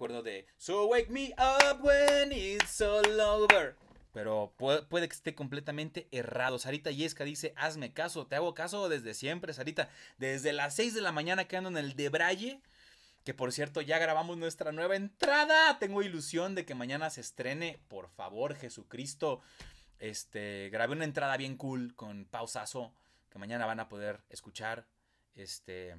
acuerdo de So wake me up when it's all over. Pero puede, que esté completamente errado. Sarita Yesca dice, hazme caso, te hago caso desde siempre, Sarita. Desde las 6 de la mañana que ando en el Debraye. Que por cierto, ya grabamos nuestra nueva entrada. Tengo ilusión de que mañana se estrene. Por favor, Jesucristo. Este, grabé una entrada bien cool con pausazo. Que mañana van a poder escuchar. Este.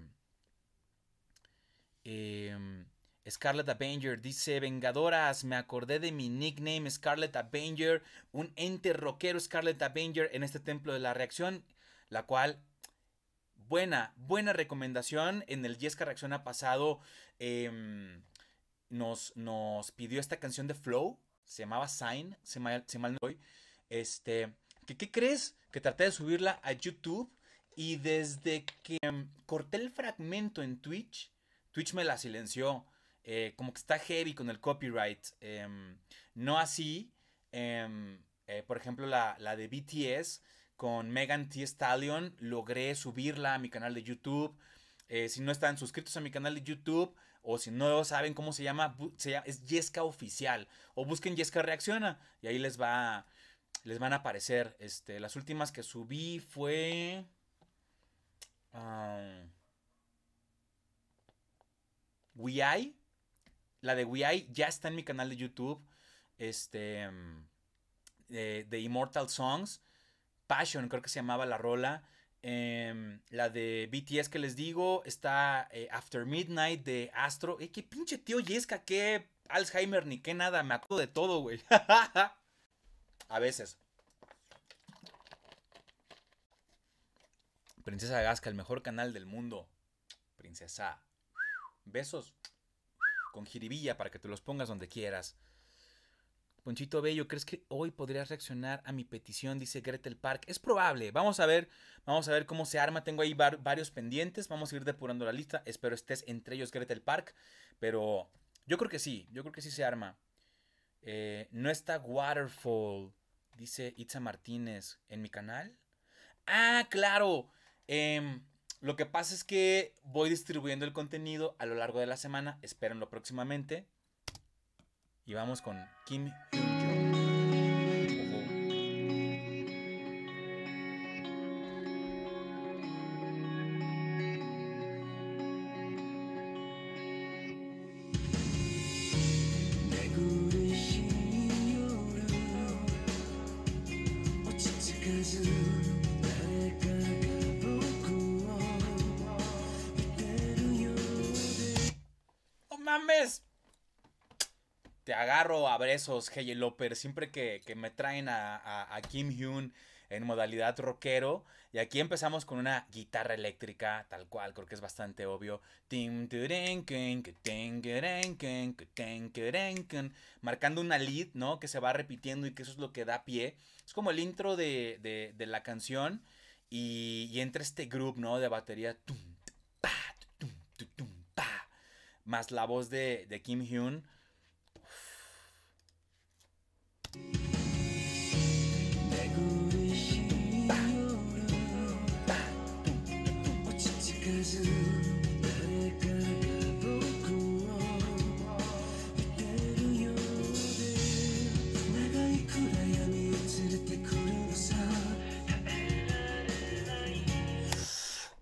em, Scarlet Avenger dice: Vengadoras, me acordé de mi nickname Scarlet Avenger, un ente rockero Scarlet Avenger en este templo de la reacción, la cual buena, buena recomendación. En el Yesca Reacciona pasado em, nos, nos pidió esta canción de Flow. Se llamaba Sign, si mal, si mal no estoy. Este, ¿qué, ¿qué crees? Que traté de subirla a YouTube y desde que em, corté el fragmento en Twitch, Twitch me la silenció. Eh, como que está heavy con el copyright. em, no así, em, eh, por ejemplo, la, la de BTS con Megan Thee Stallion. Logré subirla a mi canal de YouTube. Eh, si no están suscritos a mi canal de YouTube o si no saben cómo se llama, se llama- es Yesca Oficial. O busquen Yesca Reacciona y ahí les va les van a aparecer. Este, las últimas que subí fue. ah, We I. La de We ya está en mi canal de YouTube. Este. De, de Immortal Songs. Passion, creo que se llamaba la rola. Em, la de BTS que les digo. Está eh, After Midnight de Astro. Eh, qué pinche tío Yesca, qué Alzheimer ni qué nada. Me acuerdo de todo, güey. A veces. Princesa Gasca, el mejor canal del mundo. Princesa. Besos. Con jiribilla para que te los pongas donde quieras. Ponchito Bello, ¿crees que hoy podrías reaccionar a mi petición? Dice Gretel Park. Es probable. Vamos a ver. Vamos a ver cómo se arma. Tengo ahí var- varios pendientes. Vamos a ir depurando la lista. Espero estés entre ellos Gretel Park. Pero yo creo que sí. Yo creo que sí se arma. Eh, no está Waterfall. Dice Itza Martínez. ¿En mi canal? Ah, claro. Em, lo que pasa es que voy distribuyendo el contenido a lo largo de la semana. Espérenlo próximamente. Y vamos con Kim Hyun-jo. Ojo. Mames! Te agarro a besos, Hey Loper, siempre que, me traen a, Kim Hyun en modalidad rockero. Y aquí empezamos con una guitarra eléctrica, tal cual, creo que es bastante obvio. Marcando una lead, ¿no? Que se va repitiendo y que eso es lo que da pie. Es como el intro de, de- de la canción. Y, y entra este groove, ¿no? De batería pa, tum, tum, tum, pa, más la voz de, de Kim Hyun.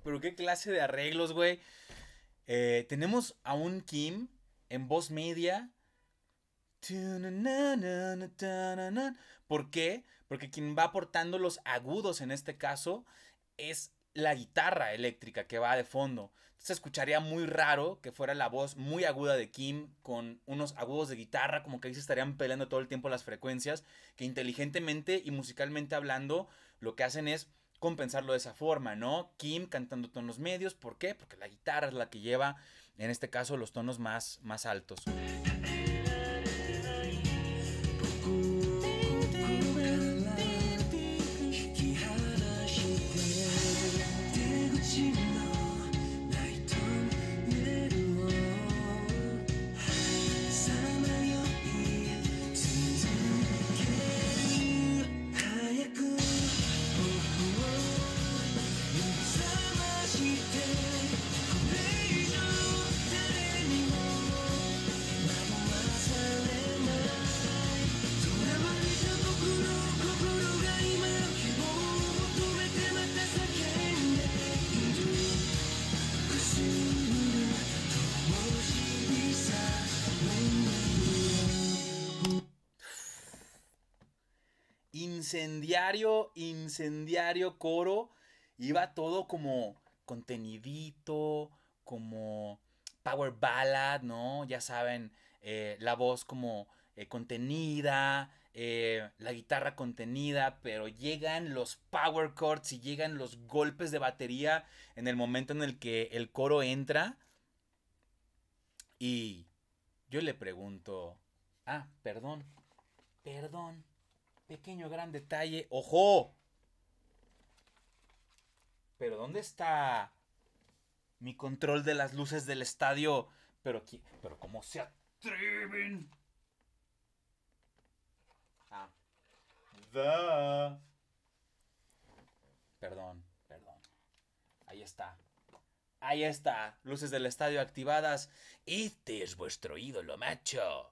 Pero qué clase de arreglos, güey. Eh, tenemos a un Kim en voz media. ¿Por qué? Porque quien va aportando los agudos en este caso es la guitarra eléctrica que va de fondo. Se escucharía muy raro que fuera la voz muy aguda de Kim con unos agudos de guitarra, como que ahí se estarían peleando todo el tiempo las frecuencias, que inteligentemente y musicalmente hablando lo que hacen es compensarlo de esa forma, ¿no? Kim cantando tonos medios, ¿por qué? Porque la guitarra es la que lleva, en este caso, los tonos más, más altos. Incendiario, incendiario coro. Iba todo como contenidito, como power ballad, ¿no? Ya saben, eh, la voz como eh, contenida, eh, la guitarra contenida, pero llegan los power chords y llegan los golpes de batería en el momento en el que el coro entra. Y yo le pregunto, ah, perdón, perdón, pequeño gran detalle, ojo. Pero ¿dónde está mi control de las luces del estadio? Pero, pero ¿cómo se atreven? Ah. Perdón, perdón. Ahí está. Ahí está. Luces del estadio activadas. Este es vuestro ídolo, macho.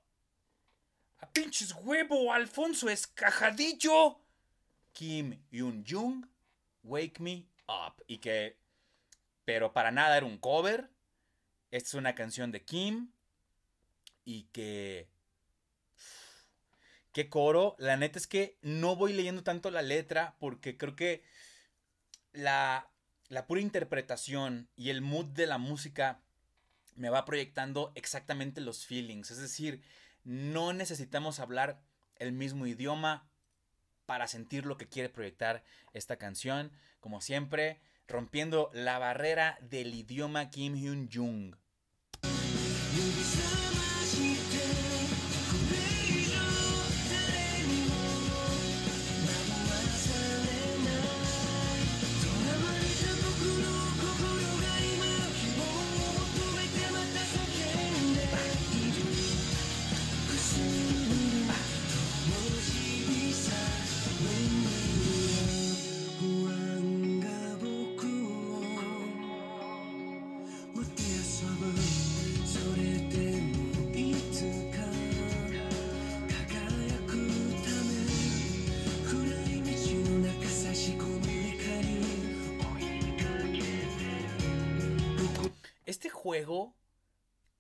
¡A pinches huevo, Alfonso Escajadillo! Kim Yun-jung, Wake Me Up. Y que. Pero para nada era un cover. Esta es una canción de Kim. Y que. Qué coro. La neta es que no voy leyendo tanto la letra. Porque creo que. La, la pura interpretación y el mood de la música me va proyectando exactamente los feelings. Es decir, no necesitamos hablar el mismo idioma para sentir lo que quiere proyectar esta canción. Como siempre, rompiendo la barrera del idioma Kim Hyun Jung.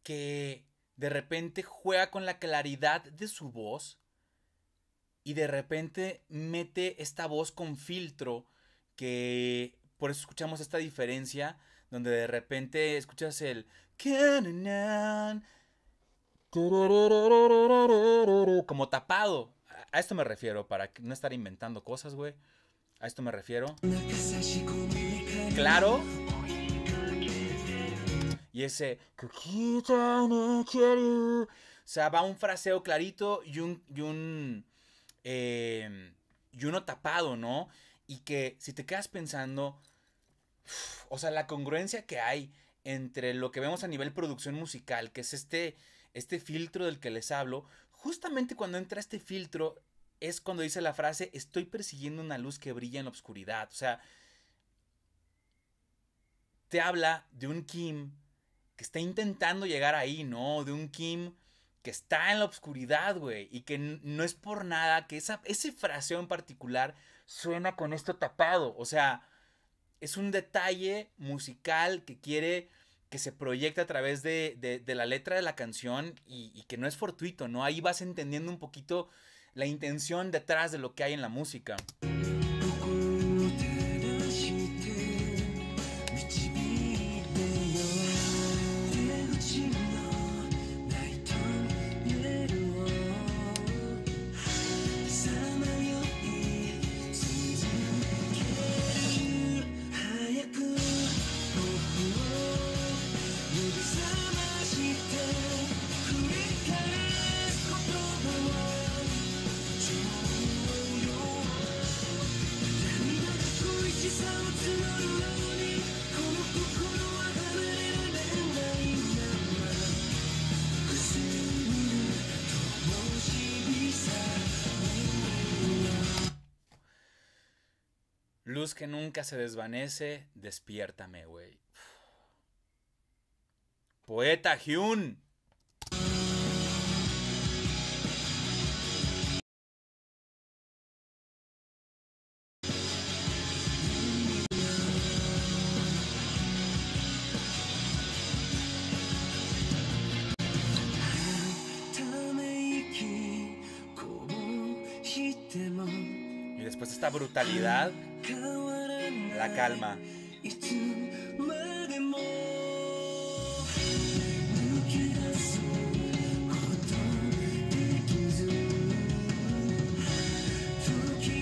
Que de repente juega con la claridad de su voz y de repente mete esta voz con filtro que por eso escuchamos esta diferencia donde de repente escuchas el como tapado. A esto me refiero, para no estar inventando cosas, güey. A esto me refiero. Claro, y ese... O sea, va un fraseo clarito y un... Y un em, y uno tapado, ¿no? Y que si te quedas pensando... O sea, la congruencia que hay entre lo que vemos a nivel producción musical, que es este, este filtro del que les hablo, justamente cuando entra este filtro es cuando dice la frase, estoy persiguiendo una luz que brilla en la oscuridad. O sea, te habla de un Kim que está intentando llegar ahí, ¿no? De un Kim que está en la oscuridad, güey, y que no es por nada que esa, ese fraseo en particular suena con esto tapado, o sea, es un detalle musical que quiere que se proyecta a través de, la letra de la canción y, y, que no es fortuito, ¿no? Ahí vas entendiendo un poquito la intención detrás de lo que hay en la música. Luz que nunca se desvanece, despiértame, güey. Poeta Hyun. Y después esta brutalidad la calma.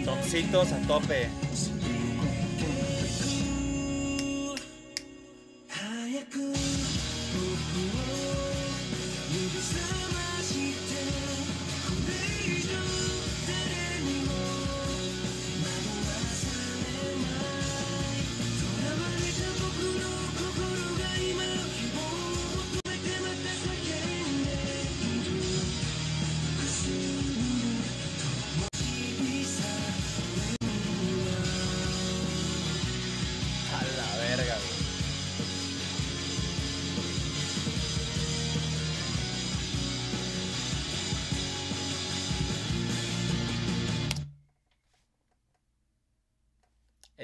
Toncitos a tope.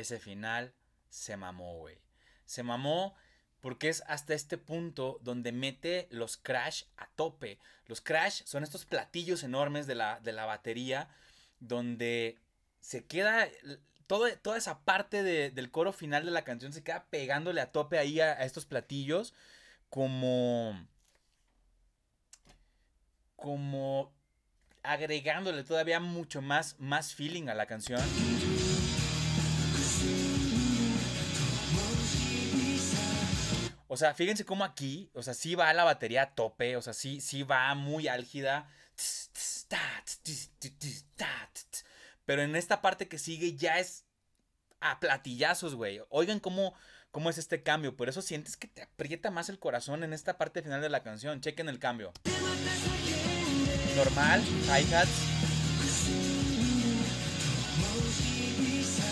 Ese final se mamó, güey. Se mamó porque es hasta este punto donde mete los crash a tope. Los crash son estos platillos enormes de la, de la batería donde se queda todo- toda esa parte de- del coro final de la canción se queda pegándole a tope ahí a, a estos platillos como como agregándole todavía mucho más más feeling a la canción. O sea, fíjense cómo aquí, o sea, sí va la batería a tope, o sea, sí, sí va muy álgida. Pero en esta parte que sigue ya es a platillazos, güey. Oigan cómo, cómo es este cambio. Por eso sientes que te aprieta más el corazón en esta parte final de la canción. Chequen el cambio. Normal, hi-hats.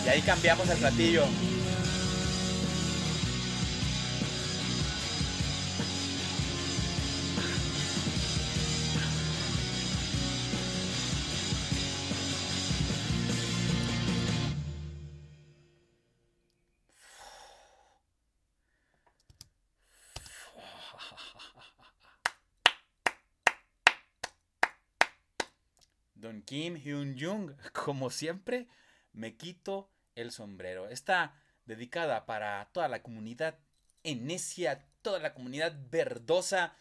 Y ahí cambiamos el platillo. Don Kim Hyun Jung, como siempre, me quito el sombrero. Está dedicada para toda la comunidad enesia, toda la comunidad verdosa